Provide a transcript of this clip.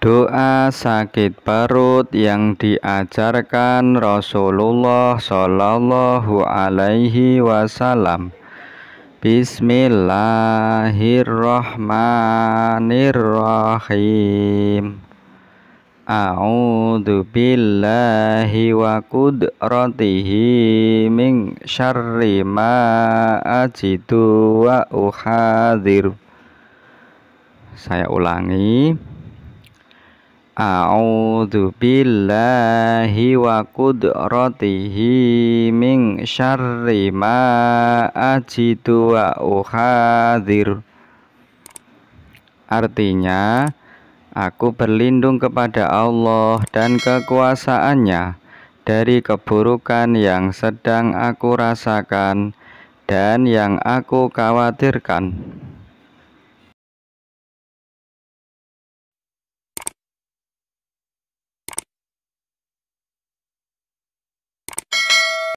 Doa sakit perut yang diajarkan Rasulullah Shallallahu Alaihi Wasallam. Bismillahirrahmanirrahim. A'udzu billahi wa qudratihi min syarri ma ajidu wa uhadir. Saya ulangi. A'udzu billahi wa qudratihi min syarri ma ajidu wa uhadir. Artinya, aku berlindung kepada Allah dan kekuasaannya dari keburukan yang sedang aku rasakan dan yang aku khawatirkan.